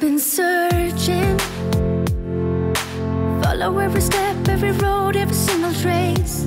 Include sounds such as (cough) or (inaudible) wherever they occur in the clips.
I've been searching, follow every step, every road, every single trace.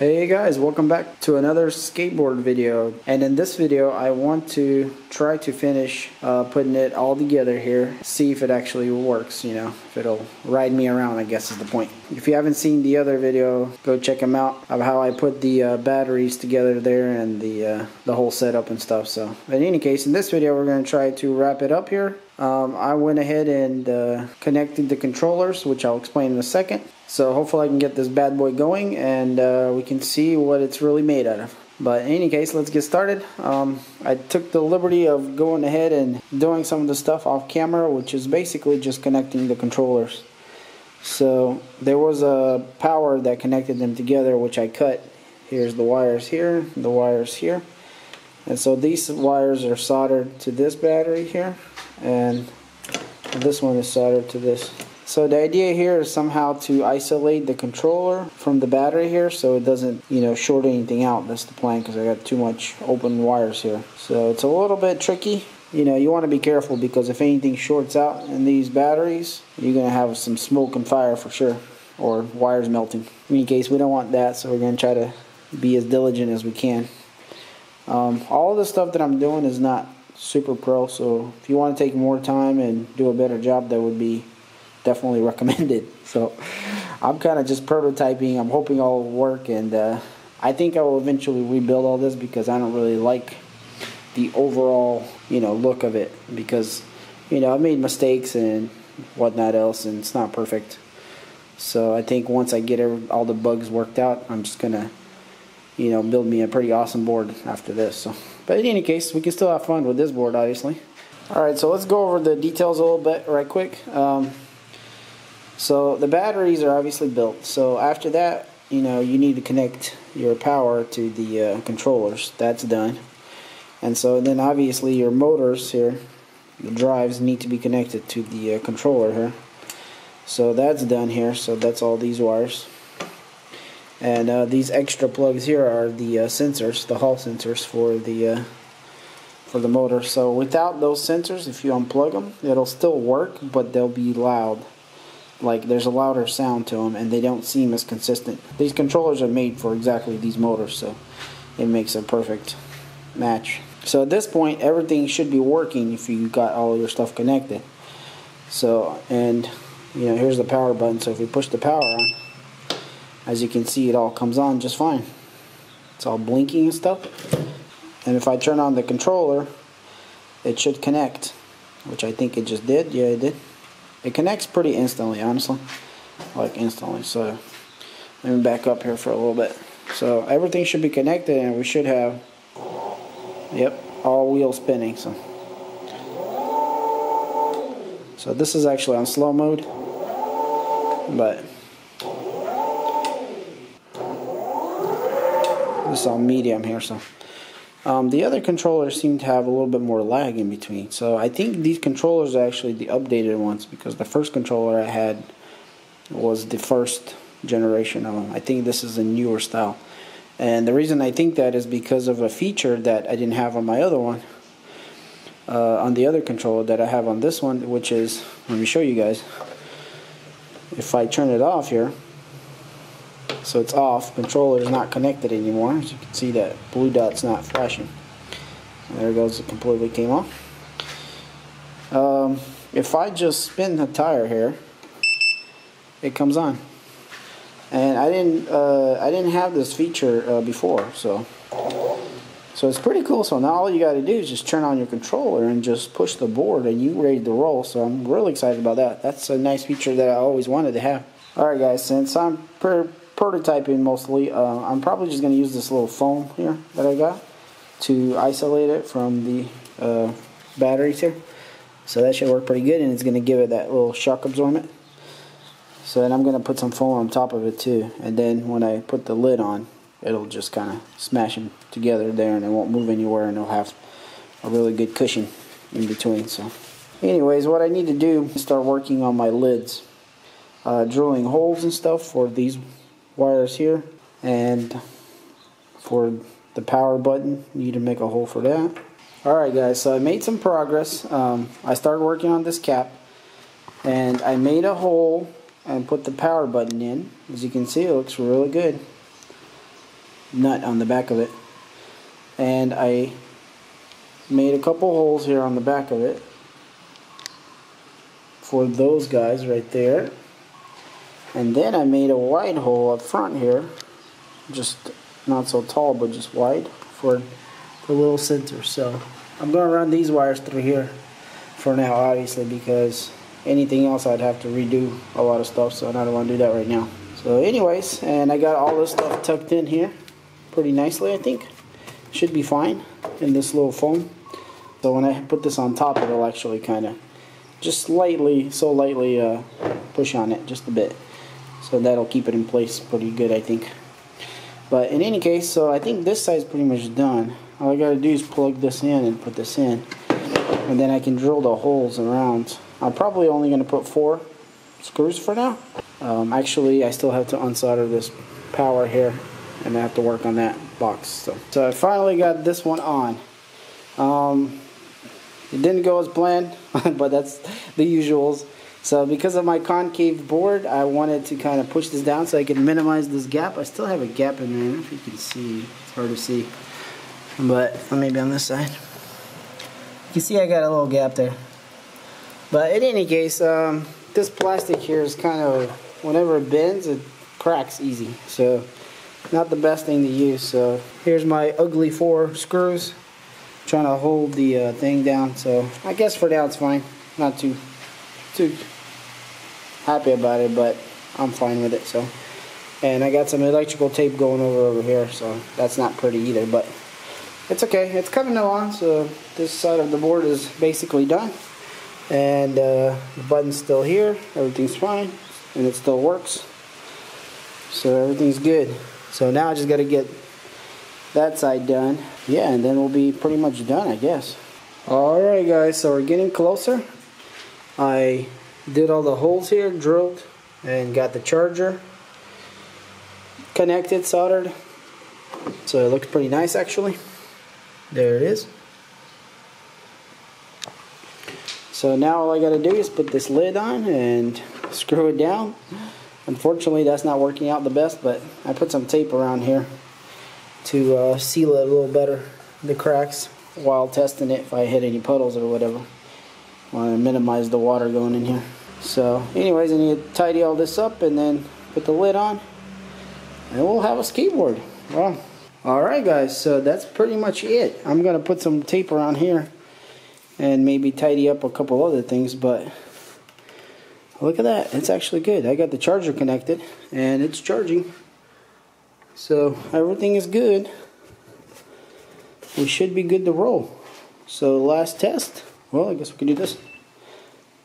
Hey guys, welcome back to another skateboard video. And in this video, I want to try to finish uh, putting it all together here, see if it actually works, you know, if it'll ride me around, I guess is the point. If you haven't seen the other video, go check them out of how I put the uh, batteries together there and the, uh, the whole setup and stuff. So, in any case, in this video, we're going to try to wrap it up here. Um, I went ahead and uh, connected the controllers, which I'll explain in a second. So hopefully I can get this bad boy going and uh, we can see what it's really made out of. But in any case, let's get started. Um, I took the liberty of going ahead and doing some of the stuff off camera, which is basically just connecting the controllers. So there was a power that connected them together, which I cut. Here's the wires here, the wires here. And so these wires are soldered to this battery here, and this one is soldered to this. So the idea here is somehow to isolate the controller from the battery here so it doesn't, you know, short anything out. That's the plan because I got too much open wires here. So it's a little bit tricky. You know, you want to be careful because if anything shorts out in these batteries, you're going to have some smoke and fire for sure or wires melting. In any case, we don't want that, so we're going to try to be as diligent as we can. Um, all the stuff that I'm doing is not super pro, so if you want to take more time and do a better job, that would be definitely (laughs) recommended. So I'm kind of just prototyping. I'm hoping all will work, and uh, I think I will eventually rebuild all this because I don't really like the overall, you know, look of it because, you know, I made mistakes and whatnot else, and it's not perfect. So I think once I get all the bugs worked out, I'm just gonna, you know, build me a pretty awesome board after this. So, but in any case, we can still have fun with this board, obviously. All right, so let's go over the details a little bit right quick. Um, so the batteries are obviously built. So after that, you know, you need to connect your power to the uh, controllers. That's done. And so then obviously your motors here, the drives need to be connected to the uh, controller here. So that's done here. So that's all these wires. And uh, these extra plugs here are the uh, sensors, the hall sensors for the uh, for the motor. So without those sensors, if you unplug them, it'll still work, but they'll be loud like there's a louder sound to them and they don't seem as consistent. These controllers are made for exactly these motors so it makes a perfect match. So at this point everything should be working if you got all your stuff connected. So and you know here's the power button so if we push the power on as you can see it all comes on just fine. It's all blinking and stuff. And if I turn on the controller it should connect which I think it just did. Yeah it did. It connects pretty instantly, honestly. Like instantly. So let me back up here for a little bit. So everything should be connected and we should have, yep, all wheels spinning. So, so this is actually on slow mode, but this is on medium here. So um, the other controllers seem to have a little bit more lag in between. So I think these controllers are actually the updated ones because the first controller I had was the first generation of them. I think this is a newer style. And the reason I think that is because of a feature that I didn't have on my other one. Uh, on the other controller that I have on this one, which is, let me show you guys. If I turn it off here, so it's off. Controller is not connected anymore. As you can see that blue dot's not flashing. there it goes, it completely came off. Um, if I just spin the tire here, it comes on. And I didn't uh, I didn't have this feature uh, before, so so it's pretty cool. So now all you got to do is just turn on your controller and just push the board, and you ready to roll. So I'm really excited about that. That's a nice feature that I always wanted to have. All right, guys. Since I'm per prototyping mostly. Uh, I'm probably just going to use this little foam here that I got to isolate it from the uh, batteries here. So that should work pretty good and it's going to give it that little shock absorbent. So then I'm going to put some foam on top of it too. And then when I put the lid on, it'll just kind of smash them together there and it won't move anywhere and it'll have a really good cushion in between. So anyways, what I need to do is start working on my lids. Uh, drilling holes and stuff for these wires here and for the power button you need to make a hole for that Alright guys, so I made some progress. Um, I started working on this cap and I made a hole and put the power button in. As you can see it looks really good. Nut on the back of it. And I made a couple holes here on the back of it for those guys right there. And then I made a wide hole up front here, just not so tall but just wide for the little center. So I'm going to run these wires through here for now obviously because anything else I'd have to redo a lot of stuff so I don't want to do that right now. So anyways, and I got all this stuff tucked in here pretty nicely I think. Should be fine in this little foam. So when I put this on top it'll actually kind of just lightly, so lightly uh, push on it just a bit. So that'll keep it in place pretty good I think. But in any case, so I think this side's pretty much done. All I gotta do is plug this in and put this in. And then I can drill the holes around I'm probably only to put four screws for now. Um, actually, I still have to unsolder this power here and I have to work on that box. So, so I finally got this one on. Um, it didn't go as planned, (laughs) but that's the usuals. So because of my concave board, I wanted to kind of push this down so I could minimize this gap. I still have a gap in there. I don't know if you can see. It's hard to see. But maybe on this side. You can see I got a little gap there. But in any case, um, this plastic here is kind of, whenever it bends, it cracks easy. So, not the best thing to use. So, here's my ugly four screws. trying to hold the uh, thing down. So, I guess for now it's fine. Not too, too happy about it, but I'm fine with it. So, and I got some electrical tape going over over here. So, that's not pretty either, but it's okay. It's coming along. So, this side of the board is basically done and uh, the button's still here everything's fine and it still works so everything's good so now I just got to get that side done yeah and then we'll be pretty much done I guess alright guys so we're getting closer I did all the holes here drilled and got the charger connected soldered so it looks pretty nice actually there it is So now all I got to do is put this lid on and (laughs) screw it down. Unfortunately, that's not working out the best, but I put some tape around here to uh, seal it a little better, the cracks, while testing it if I hit any puddles or whatever. Want to minimize the water going in here. So anyways, I need to tidy all this up and then put the lid on and we'll have a skateboard. Well, alright guys, so that's pretty much it. I'm going to put some tape around here and maybe tidy up a couple other things but look at that it's actually good I got the charger connected and it's charging so everything is good we should be good to roll so last test well I guess we can do this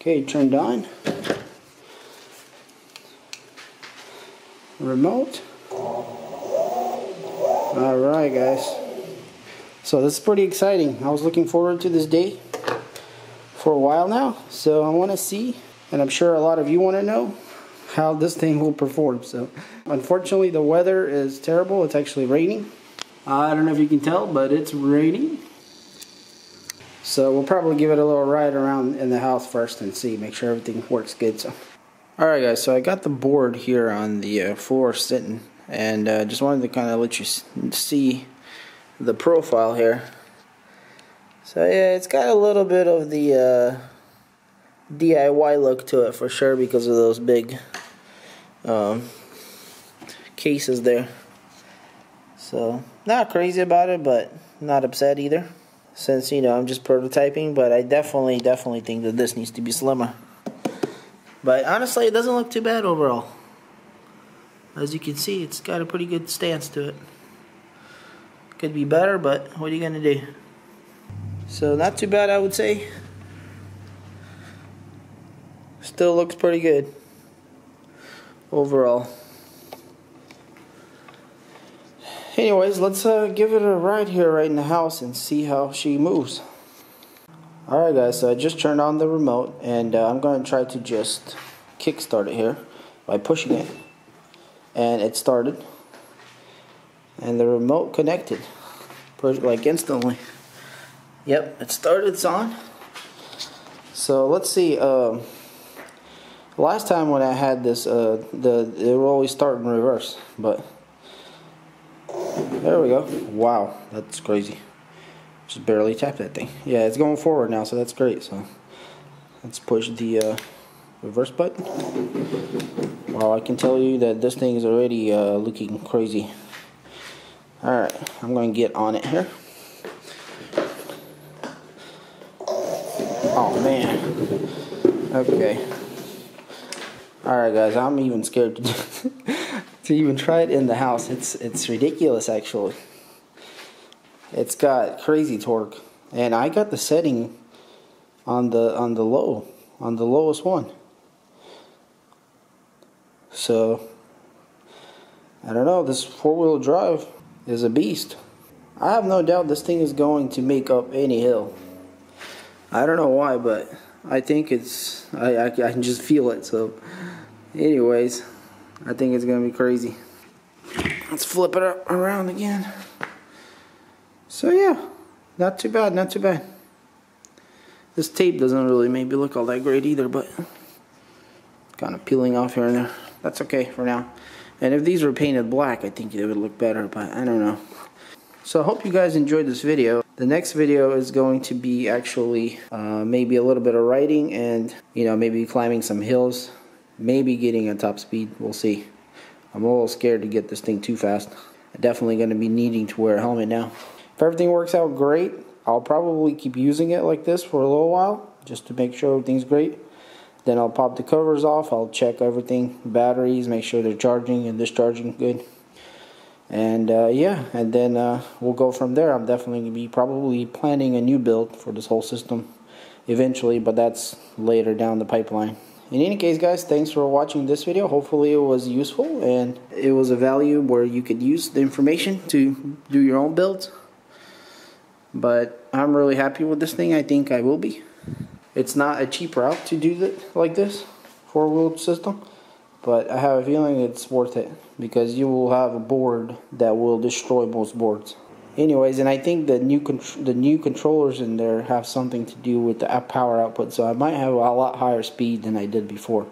okay turned on remote alright guys so this is pretty exciting I was looking forward to this day for a while now. So I want to see, and I'm sure a lot of you want to know, how this thing will perform. So unfortunately the weather is terrible. It's actually raining. I don't know if you can tell, but it's raining. So we'll probably give it a little ride around in the house first and see, make sure everything works good. So, all right, guys. So I got the board here on the uh, floor sitting, and uh, just wanted to kind of let you see the profile here. So yeah, it's got a little bit of the uh, DIY look to it for sure because of those big um, cases there. So not crazy about it, but not upset either. Since you know I'm just prototyping, but I definitely, definitely think that this needs to be slimmer. But honestly, it doesn't look too bad overall. As you can see, it's got a pretty good stance to it. Could be better, but what are you gonna do? So not too bad I would say. Still looks pretty good overall. Anyways, let's uh, give it a ride here right in the house and see how she moves. Alright guys, so I just turned on the remote and uh, I'm going to try to just kickstart it here by pushing it. And it started. And the remote connected like instantly. Yep, it started, it's on. So let's see, um, last time when I had this, uh, the it will always start in reverse, but there we go. Wow, that's crazy. Just barely tapped that thing. Yeah, it's going forward now, so that's great. So let's push the uh, reverse button. Well, I can tell you that this thing is already uh, looking crazy. Alright, I'm going to get on it here. Oh man. Okay. Alright guys, I'm even scared to, (laughs) to even try it in the house. It's it's ridiculous actually. It's got crazy torque. And I got the setting on the on the low, on the lowest one. So I don't know, this four-wheel drive is a beast. I have no doubt this thing is going to make up any hill. I don't know why, but I think it's, I, I, I can just feel it. So, anyways, I think it's to be crazy. Let's flip it around again. So, yeah, not too bad, not too bad. This tape doesn't really maybe look all that great either, but kind of peeling off here and there. That's okay for now. And if these were painted black, I think it would look better, but I don't know. So I hope you guys enjoyed this video. The next video is going to be actually uh, maybe a little bit of riding and, you know, maybe climbing some hills. Maybe getting a top speed. We'll see. I'm a little scared to get this thing too fast. I'm definitely going to be needing to wear a helmet now. If everything works out great, I'll probably keep using it like this for a little while just to make sure everything's great. Then I'll pop the covers off. I'll check everything, batteries, make sure they're charging and discharging good. And uh, yeah, and then uh, we'll go from there. I'm definitely going to be probably planning a new build for this whole system eventually, but that's later down the pipeline. In any case, guys, thanks for watching this video. Hopefully it was useful and it was a value where you could use the information to do your own builds. But I'm really happy with this thing. I think I will be. It's not a cheap route to do it like this, four-wheel system, but I have a feeling it's worth it because you will have a board that will destroy most boards. Anyways, and I think the new the new controllers in there have something to do with the power output, so I might have a lot higher speed than I did before.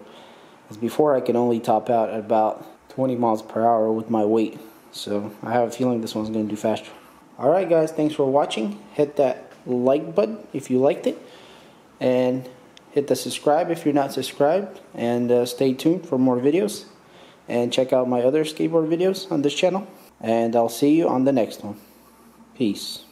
Because before I could only top out at about 20 miles per hour with my weight, so I have a feeling this one's going to do faster. Alright guys, thanks for watching. Hit that like button if you liked it and hit the subscribe if you're not subscribed and uh, stay tuned for more videos and check out my other skateboard videos on this channel and I'll see you on the next one. Peace.